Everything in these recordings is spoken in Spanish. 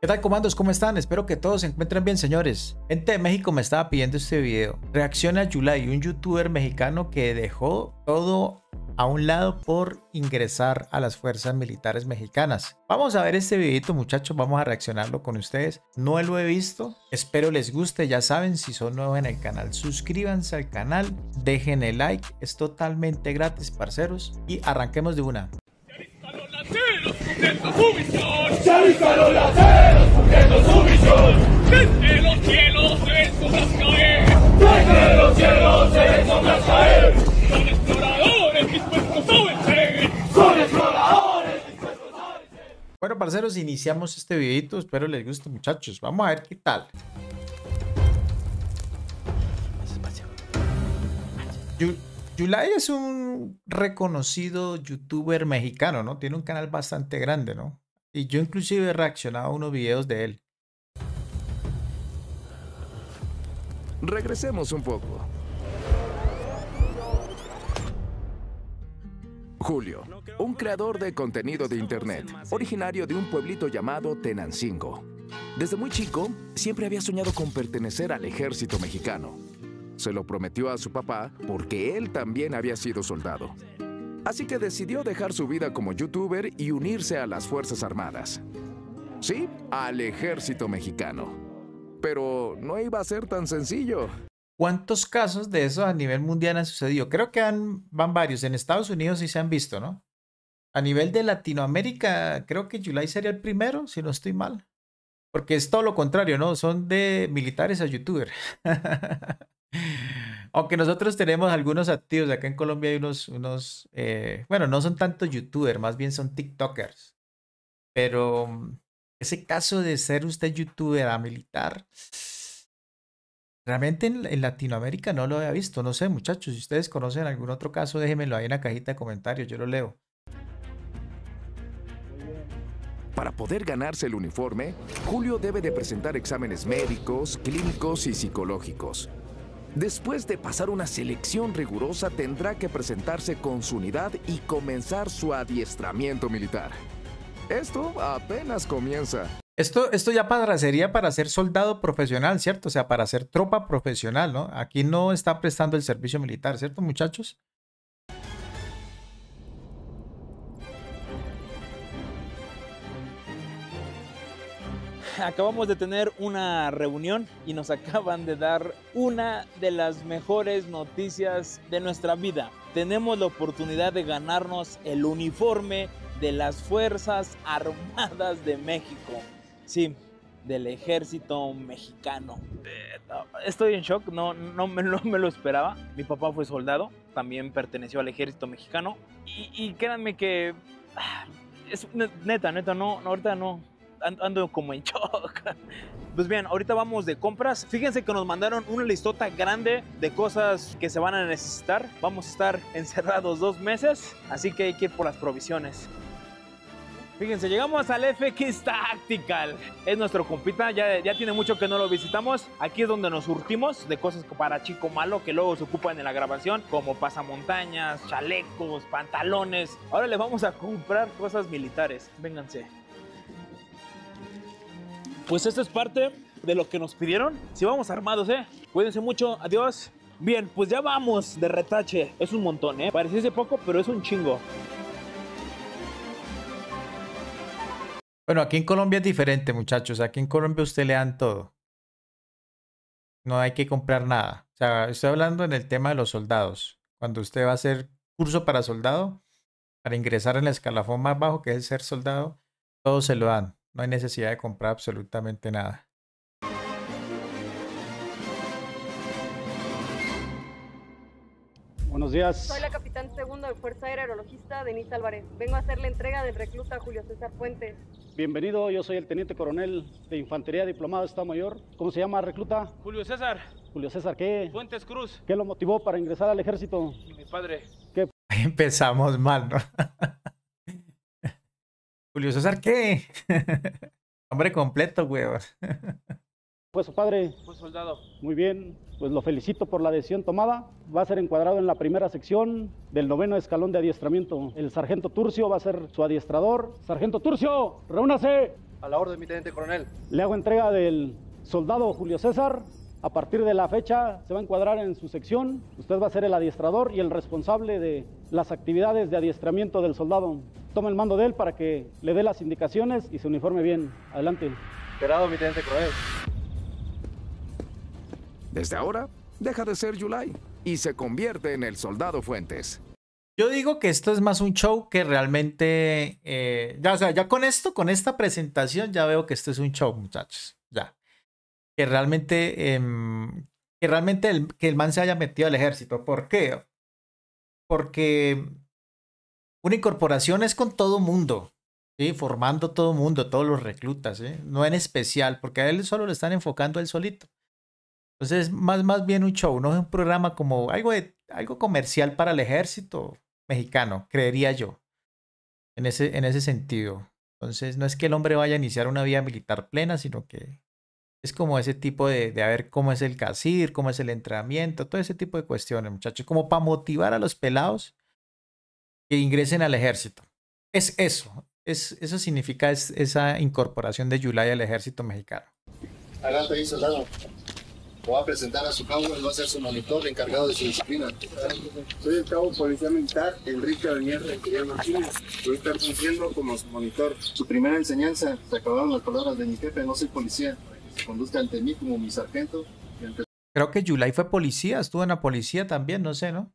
¿Qué tal comandos? ¿Cómo están? Espero que todos se encuentren bien señores. Gente de México me estaba pidiendo este video. Reacciona a Yulai, un youtuber mexicano que dejó todo a un lado por ingresar a las fuerzas militares mexicanas. Vamos a ver este videito muchachos, vamos a reaccionarlo con ustedes. No lo he visto, espero les guste, ya saben, si son nuevos en el canal, suscríbanse al canal, dejen el like, es totalmente gratis parceros y arranquemos de una. Se avistan los laceros cumpliendo su misión. Desde los cielos se ven sombras caer. Desde los cielos se ven sombras caer. Son exploradores dispuestos a vencer. Son exploradores dispuestos a vencer. Bueno parceros, iniciamos este videito, espero les guste muchachos. Vamos a ver qué tal. Yu- Yulai es un reconocido youtuber mexicano, ¿no? Tiene un canal bastante grande, ¿no? Y yo inclusive he reaccionado a unos videos de él. Regresemos un poco. Julio, un creador de contenido de internet, originario de un pueblito llamado Tenancingo. Desde muy chico, siempre había soñado con pertenecer al ejército mexicano. Se lo prometió a su papá porque él también había sido soldado. Así que decidió dejar su vida como youtuber y unirse a las Fuerzas Armadas. Sí, al ejército mexicano. Pero no iba a ser tan sencillo. ¿Cuántos casos de eso a nivel mundial han sucedido? Creo que han, van varios. En Estados Unidos sí se han visto, ¿no? A nivel de Latinoamérica, creo que Yulai sería el primero, si no estoy mal. Porque es todo lo contrario, ¿no? Son de militares a youtuber. Aunque nosotros tenemos algunos activos, acá en Colombia hay unos, unos eh, bueno, no son tanto youtubers, más bien son TikTokers. Pero ese caso de ser usted youtuber militar, realmente en, en Latinoamérica no lo había visto. No sé, muchachos, si ustedes conocen algún otro caso, déjenmelo ahí en la cajita de comentarios, yo lo leo. Para poder ganarse el uniforme, Julio debe de presentar exámenes médicos, clínicos y psicológicos. Después de pasar una selección rigurosa, tendrá que presentarse con su unidad y comenzar su adiestramiento militar. Esto apenas comienza. Esto, esto ya para, sería para ser soldado profesional, ¿cierto? O sea, para ser tropa profesional, ¿no? Aquí no está prestando el servicio militar, ¿cierto, muchachos? Acabamos de tener una reunión y nos acaban de dar una de las mejores noticias de nuestra vida. Tenemos la oportunidad de ganarnos el uniforme de las Fuerzas Armadas de México. Sí, del ejército mexicano. No, Estoy en shock, no, no, me, no me lo esperaba. Mi papá fue soldado, también perteneció al ejército mexicano. Y, y créanme que... ah, Es, neta, neta, no, ahorita no, ando como en shock. Pues bien, ahorita vamos de compras. Fíjense que nos mandaron una listota grande de cosas que se van a necesitar. Vamos a estar encerrados dos meses, así que hay que ir por las provisiones. Fíjense, llegamos al FX Tactical. Es nuestro compita, ya, ya tiene mucho que no lo visitamos. Aquí es donde nos surtimos de cosas para chico malo que luego se ocupan en la grabación, como pasamontañas, chalecos, pantalones. Ahora le vamos a comprar cosas militares. Vénganse. Pues esto es parte de lo que nos pidieron. Si vamos armados, ¿eh? Cuídense mucho. Adiós. Bien, pues ya vamos de retache. Es un montón, ¿eh? Pareciese poco, pero es un chingo. Bueno, aquí en Colombia es diferente, muchachos. Aquí en Colombia usted le dan todo. No hay que comprar nada. O sea, estoy hablando en el tema de los soldados. Cuando usted va a hacer curso para soldado, para ingresar en el escalafón más bajo, que es ser soldado, todo se lo dan. No hay necesidad de comprar absolutamente nada. Buenos días. Soy la capitán segundo de Fuerza Aérea Aerologista, Denise Álvarez. Vengo a hacer la entrega del recluta Julio César Fuentes. Bienvenido, yo soy el teniente coronel de Infantería Diplomado de Estado Mayor. ¿Cómo se llama, recluta? Julio César, Julio César, ¿qué? Fuentes Cruz, ¿Qué lo motivó para ingresar al ejército? mi padre. Ahí empezamos mal, ¿no? Julio César, ¿qué? Hombre completo, huevos. Fue su padre. Fue soldado. Muy bien, pues lo felicito por la decisión tomada. Va a ser encuadrado en la primera sección del noveno escalón de adiestramiento. El sargento Turcio va a ser su adiestrador. Sargento Turcio, reúnase. A la orden, mi teniente coronel. Le hago entrega del soldado Julio César. A partir de la fecha se va a encuadrar en su sección. Usted va a ser el adiestrador y el responsable de las actividades de adiestramiento del soldado. Toma el mando de él para que le dé las indicaciones y se uniforme bien. Adelante. Esperado, mi teniente coronel. Desde ahora, deja de ser Yulai y se convierte en el soldado Fuentes. Yo digo que esto es más un show que realmente. eh, ya, o sea, ya con esto, con esta presentación, ya veo que esto es un show, muchachos. Que realmente. em, que realmente el, que el man se haya metido al ejército. ¿Por qué? Porque una incorporación es con todo mundo. ¿sí? Formando todo mundo, todos los reclutas. ¿sí? No en especial, porque a él solo le están enfocando a él solito. Entonces, más, más bien un show, no es un programa como algo, de, algo comercial para el ejército mexicano, creería yo, en ese, en ese sentido. Entonces, no es que el hombre vaya a iniciar una vida militar plena, sino que es como ese tipo de, de a ver cómo es el casir, cómo es el entrenamiento, todo ese tipo de cuestiones, muchachos, como para motivar a los pelados que ingresen al ejército. Es eso, es, eso significa es- esa incorporación de Yulai al ejército mexicano. Adelante ahí, soldado. Lo va a presentar a su cabo, él va a ser su monitor encargado de su disciplina. Soy el cabo policía militar Enrique Daniel Rentería Martínez. Voy a estar fungiendo como su monitor. Su primera enseñanza, se acabaron las palabras de mi jefe, no soy policía. Se conduzca ante mí como mi sargento y ante Creo que Yulai fue policía, estuvo en la policía también, no sé, ¿no?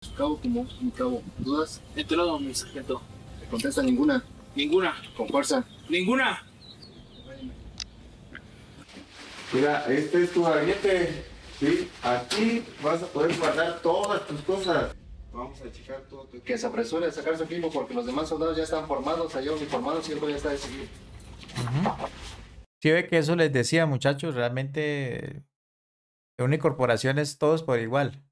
su cabo como mi cabo. ¿Dudas? Enterado, mi sargento. ¿Te contesta ninguna? Ninguna. Con fuerza. Ninguna. Mira, este es tu gabinete. Sí, aquí vas a poder guardar todas tus cosas. Vamos a checar todo tu Que se apresure a sacar su equipo porque los demás soldados ya están formados, allá uniformados y él ya está decidido. Sí ve que eso les decía, muchachos, realmente de una incorporación es todos por igual.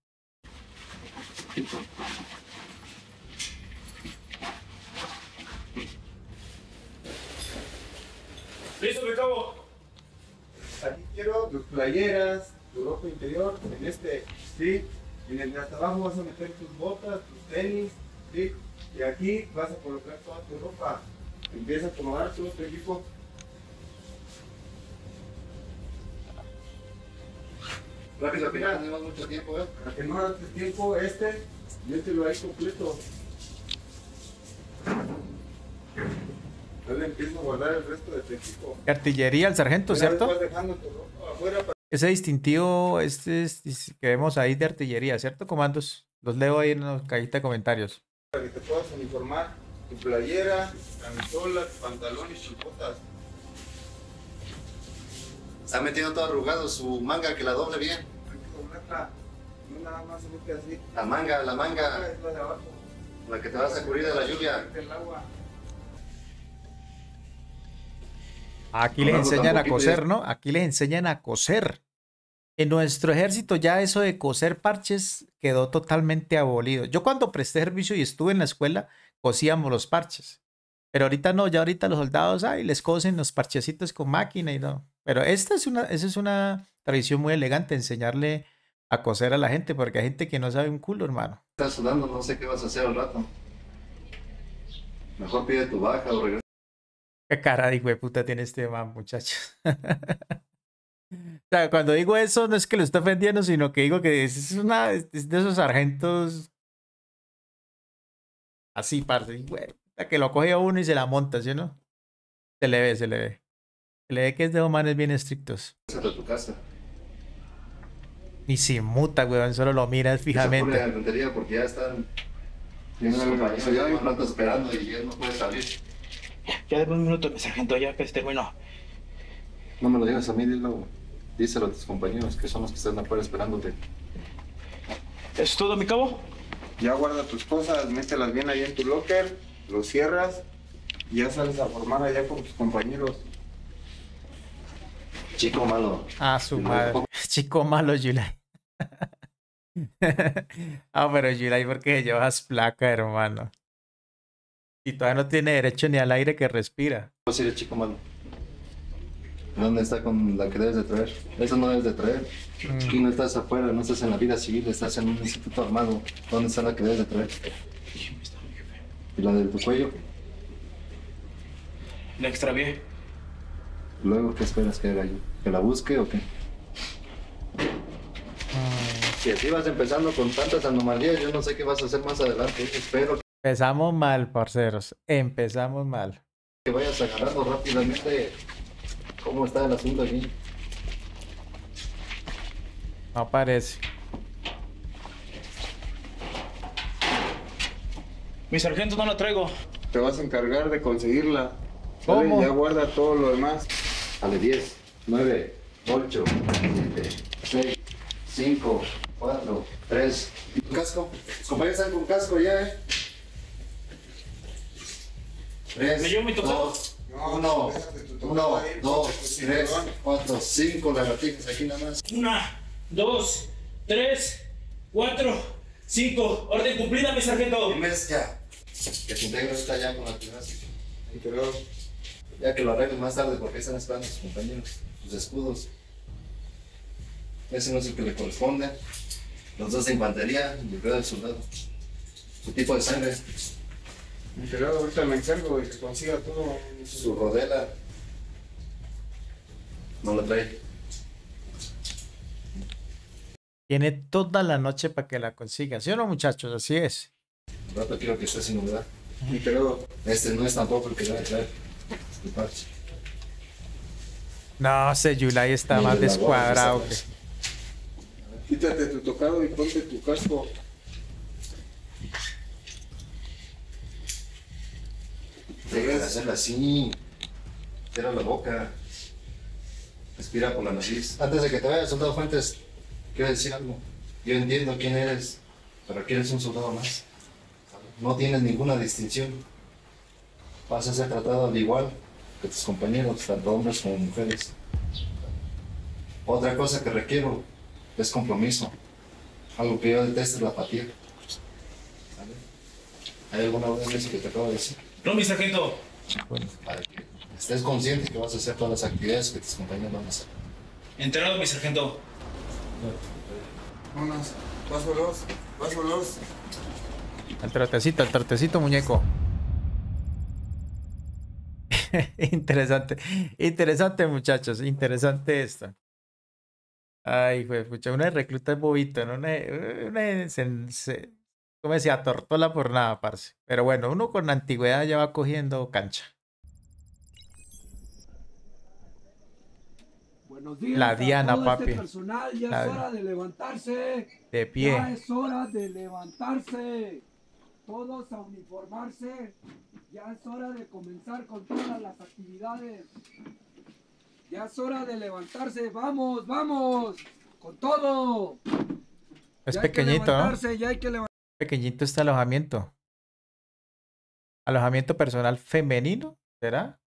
Listo, mi cabo. Aquí quiero tus playeras, tu ropa interior, en este, sí. En el de hasta abajo vas a meter tus botas, tus tenis, sí. Y aquí vas a colocar toda tu ropa. Empieza a acomodar todo tu equipo. Rápido, que no tenemos mucho tiempo, ¿eh? Para que no gastes tiempo, este, mételo ahí completo. Yo le empiezo a guardar el resto de tu equipo. Artillería, el sargento, ¿cierto? para Ese distintivo este es, es- que vemos ahí de artillería, ¿cierto, comandos? Los leo ahí en la cajita de comentarios. que te puedas uniformar. Tu playera, camisola, pantalones y botas. Está metiendo todo arrugado su manga, que la doble bien. Hay que doblarla. No nada más se mete así. La manga, la manga, es la de abajo. la que te vas a cubrir de la lluvia. El agua. Aquí les enseñan a coser, ¿no? Aquí les enseñan a coser. En nuestro ejército ya eso de coser parches quedó totalmente abolido. Yo cuando presté servicio y estuve en la escuela, cosíamos los parches. Pero ahorita no, ya ahorita los soldados, ay, les cosen los parchecitos con máquina y no. Pero esta es una, esa es una tradición muy elegante, enseñarle a coser a la gente, porque hay gente que no sabe un culo, hermano. Estás sudando, no sé qué vas a hacer al rato. Mejor pide tu baja o regresa. Qué cara de hijo de puta tiene este man, muchachos. O sea, cuando digo eso, no es que lo esté ofendiendo, sino que digo que es una es de esos sargentos así, parce, güey, que lo coge a uno y se la monta, ¿sí o no? Se le ve, se le ve. Se le ve que es de manes bien estrictos. a tu casa. Ni se muta, weón, solo lo miras Esa pura fijamente. infantería porque ya están. Tienen ya en planta esperando y él no puede salir. Ya de un minuto, mi sargento, ya casi terminó. No me lo digas a mí, dilo. Díselo a tus compañeros que son los que están afuera esperándote. ¿Eso es todo, mi cabo? Ya guarda tus cosas, mételas bien ahí en tu locker, lo cierras y ya sales a formar allá con tus compañeros. Chico malo. Ah, su madre. Chico malo, Yulai. ah, pero Yulai, porque llevas placa, hermano? Y todavía no tiene derecho ni al aire que respira. ¿Cómo sería el chico malo? ¿Dónde está con la que debes de traer? Eso no debes de traer. Aquí no estás afuera, no estás en la vida civil, estás en un instituto armado. ¿Dónde está la que debes de traer? ¿Y la de tu cuello? La extravié. Luego, ¿qué esperas que haga yo? ¿Que la busque o qué? Si así vas empezando con tantas anomalías, yo no sé qué vas a hacer más adelante. Espero Empezamos mal, parceros. Empezamos mal. que vayas agarrando rápidamente cómo está el asunto aquí. No parece. Mi sargento no la traigo. Te vas a encargar de conseguirla. ¿sale? ¿Cómo? Ya guarda todo lo demás. Dale, 10, 9, 8, 7, 6, 5, 4, 3. ¿Tu casco? Los compañeros están con casco ya, eh. 3, ¿Me llevo mi tocado? 1, 1, 2, 3, 4, 5 lagartijas aquí nada más. Una, dos, tres, cuatro, cinco. Orden cumplida, mi sargento. Un mes ya. Que te integre ahorita ya con la actividad. Y te lo- Ya que lo arregles más tarde porque están esperando sus compañeros, sus escudos. Ese no es el que le corresponde. Los dos de infantería y el del soldado. Su tipo de sangre, te lo- ahorita me encargo de que consiga todo. su rodela. No lo trae. Tiene toda la noche para que la consiga. ¿Sí o no, muchachos? Así es. Un rato quiero que esté sin. Y te lo- Este no es tampoco el que debe traer. El parche. No, sé, Yulai está más descuadrado. que- Quítate tu tocado y ponte tu casco. Deja de hacerla así. Cierra la boca. Respira por la nariz. Antes de que te vayas, soldado Fuentes, quiero decir algo. Yo entiendo quién eres, pero aquí eres un soldado más. No tienes ninguna distinción. Vas a ser tratado al igual que tus compañeros, tanto hombres como mujeres. Otra cosa que requiero es compromiso. Algo que yo detesto es la apatía. ¿Sale? ¿Hay alguna orden de eso que te acabo de decir? No, mi sargento. para que estés consciente que vas a hacer todas las actividades que tus compañeros van a hacer. Enterado, mi sargento. Vámonos. Vas veloz. Vas veloz. Al trotecito, al trotecito, muñeco. interesante. Interesante, muchachos. Interesante esto. Ay, pues, pucha, una recluta es bobito, ¿no? Una, una se, se- ¿cómo decía? Tortola por nada, parce. Pero bueno, uno con antigüedad ya va cogiendo cancha. Buenos días. La Diana, papi. Este personal, ya La es Diana. hora de levantarse. De Ya pie. es hora de levantarse. Todos a uniformarse. Ya es hora de comenzar con todas las actividades. Ya es hora de levantarse. Vamos, vamos. Con todo. Es Ya pequeñito, ¿no? levantarse, Ya hay que levantarse. Pequeñito este alojamiento. Alojamiento personal femenino, ¿será?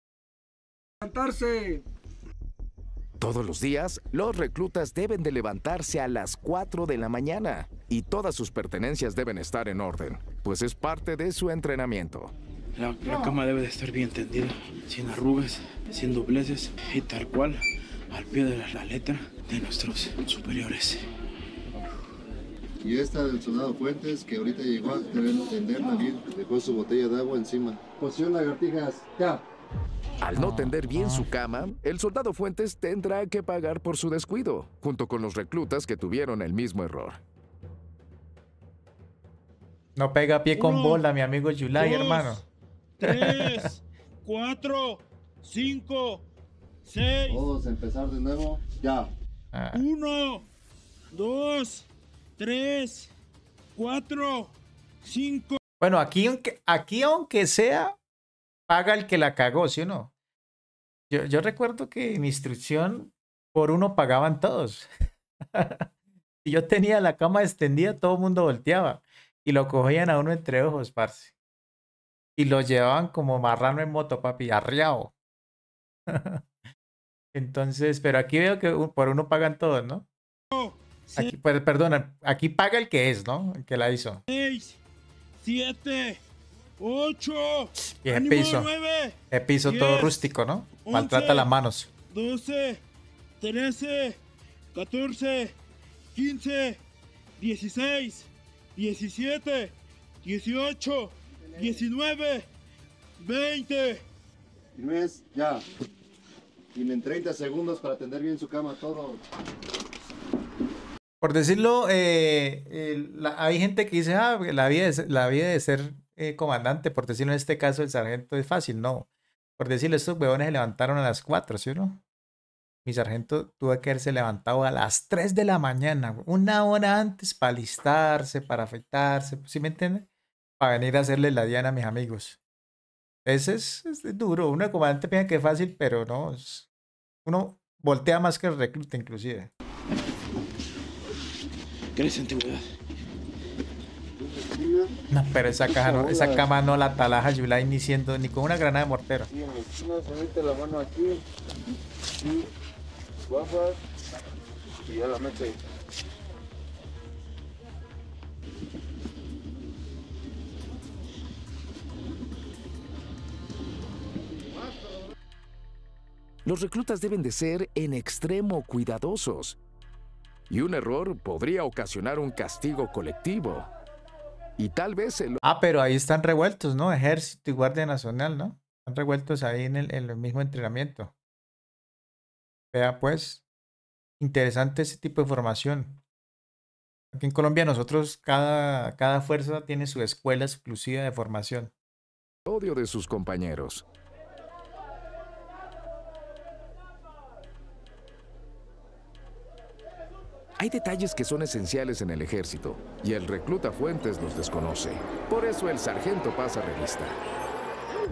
Todos los días, los reclutas deben de levantarse a las 4 de la mañana y todas sus pertenencias deben estar en orden, pues es parte de su entrenamiento. La, la cama debe de estar bien tendida, sin arrugas, sin dobleces y tal cual, al pie de la, la letra de nuestros superiores. Y esta del soldado Fuentes, que ahorita llegó a debe entenderla bien, dejó su botella de agua encima. Posición lagartijas, ya. Al no tender bien su cama, el soldado Fuentes tendrá que pagar por su descuido, junto con los reclutas que tuvieron el mismo error. No pega pie con Uno, bola, mi amigo Yulai, dos, hermano. Tres, cuatro, cinco, seis. Todos empezar de nuevo, ya. Ah. Uno, dos, tres, cuatro, cinco. Bueno, aquí aunque, aquí aunque sea, paga el que la cagó, ¿sí o no? Yo, yo recuerdo que en instrucción por uno pagaban todos. si yo tenía la cama extendida, todo el mundo volteaba y lo cogían a uno entre ojos, parce. Y lo llevaban como marrano en moto, papi, arriado. Entonces, pero aquí veo que por uno pagan todos, ¿no? Aquí, per- perdona, aquí paga el que es, ¿no? El que la hizo. Seis, siete, ocho. Y el ánimo, piso. nueve, El piso todo diez, rústico, ¿no? once, Maltrata las manos. 12, 13, 14, 15, 16, 17, 18, 19, 20. Firmes, ya. Tienen 30 segundos para atender bien su cama, todo. Por decirlo, eh, el- la- hay gente que dice, ah, la vida de, la vida de ser eh, comandante, por decirlo en este caso, el sargento es fácil. No. Por decirlo, estos huevones se levantaron a las 4, ¿sí o no? Mi sargento tuvo que haberse levantado a las 3 de la mañana, una hora antes para alistarse, para afeitarse, ¿sí me entienden? Para venir a hacerle la diana a mis amigos. Ese es, es duro. Uno de comandante piensa que es fácil, pero no. uno voltea más que el recluta, inclusive. ¿Quieres antigüedad? No, pero esa caja no, esa cama no la talaja Yulai ni siendo ni con una granada de mortero. Sí, en se mete la mano aquí. Y. Y ya la mete. Los reclutas deben de ser en extremo cuidadosos. Y un error podría ocasionar un castigo colectivo. Y tal vez el Ah, pero ahí están revueltos, ¿no? Ejército y Guardia Nacional, ¿no? Están revueltos ahí en el, en el mismo entrenamiento. Vea, pues, interesante ese tipo de formación. Aquí en Colombia nosotros, cada, cada fuerza tiene su escuela exclusiva de formación. odio de sus compañeros. Hay detalles que son esenciales en el ejército y el recluta Fuentes los desconoce. Por eso el sargento pasa revista.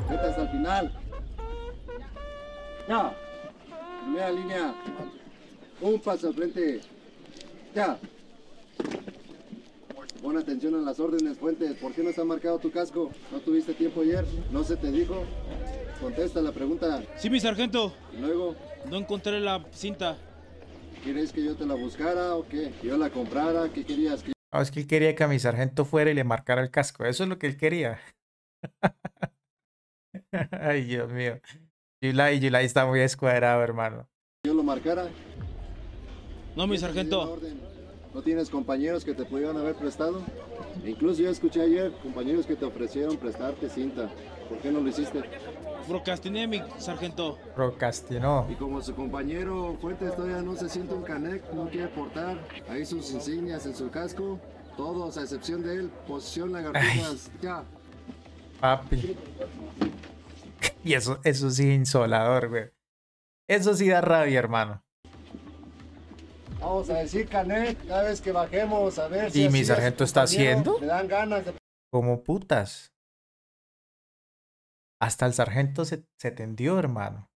Vete hasta el final. Ya. Primera línea. Un paso al frente. Ya. Pon atención a las órdenes, Fuentes. ¿Por qué no está marcado tu casco? ¿No tuviste tiempo ayer? ¿No se te dijo? Contesta la pregunta. Sí, mi sargento. Y luego, No encontré la cinta. ¿Quieres que yo te la buscara o qué? ¿Que yo la comprara? ¿Qué querías? ¿Que No, es que él quería que a mi sargento fuera y le marcara el casco. Eso es lo que él quería. Ay, Dios mío. Yulai, Yulai está muy escuadrado, hermano. yo lo marcara? No, mi ¿Quién te dio la sargento. ¿No tienes compañeros que te pudieran haber prestado? Incluso yo escuché ayer compañeros que te ofrecieron prestarte cinta. ¿Por qué no lo hiciste? Procrastiné, mi sargento. Procrastinó. Y como su compañero Fuentes todavía no se siente un canec, no quiere portar ahí sus insignias en su casco, todos a excepción de él, posición lagartijas, ya. Papi. Y eso, eso sí es insolador, güey. Eso sí da rabia, hermano. Vamos a decir canec cada vez que bajemos, a ver ¿Y mi así a su sargento está haciendo? Le dan ganas de... Como putas. Hasta el sargento se, se tendió, hermano.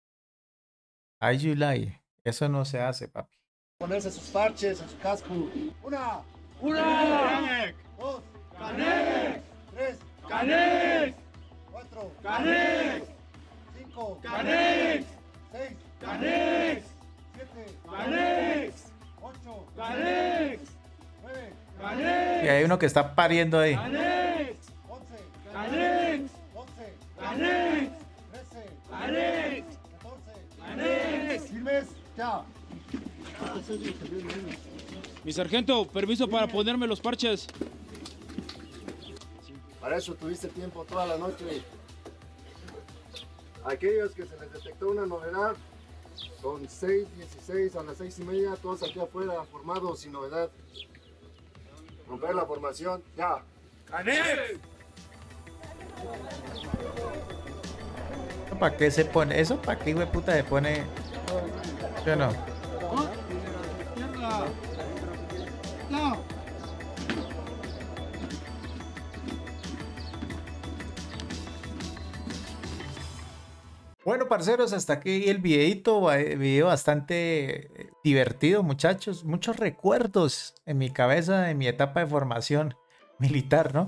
Ay, Yulai. Eso no se hace, papi. ponerse sus parches en su casco. Una, ¡Una! dos, ¡Canec! tres, ¡Canec! cuatro, ¡Canec! cinco, ¡Canec! seis, ¡Canec! siete, ¡Canec! ocho, ¡Canec! nueve, ¡Canec! Y hay uno que está pariendo ahí. ¡Canec! once, ¡Canec! ¡Canec! trece, ¡Canec! catorce, ¡Canec! firmes, ya. Mi sargento, permiso para ponerme los parches. Para eso tuviste tiempo toda la noche. Aquellos que se les detectó una novedad, son 6.16 a las 6 y media, todos aquí afuera, formados sin novedad. Romper la formación, ya. ¡Canec! ¿Eso ¿Para qué se pone? ¿Eso para qué, güey, puta, se pone? ¿Sí o no? No. Bueno, parceros, hasta aquí el videito, video bastante eh, divertido, muchachos. Muchos recuerdos en mi cabeza de mi etapa de formación militar, ¿no?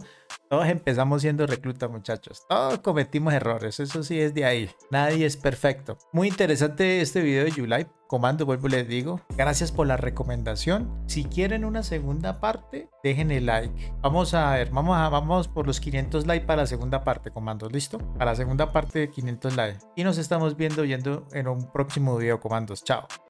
Todos empezamos siendo reclutas, muchachos. Todos cometimos errores, eso sí es de ahí. Nadie es perfecto. Muy interesante este video de July. Comando, vuelvo les digo. Gracias por la recomendación. Si quieren una segunda parte, dejen el like. Vamos a ver, vamos, vamos por los 500 likes para la segunda parte, comandos. ¿Listo? Para la segunda parte de 500 likes. Y nos estamos viendo yendo en un próximo video, comandos. Chao.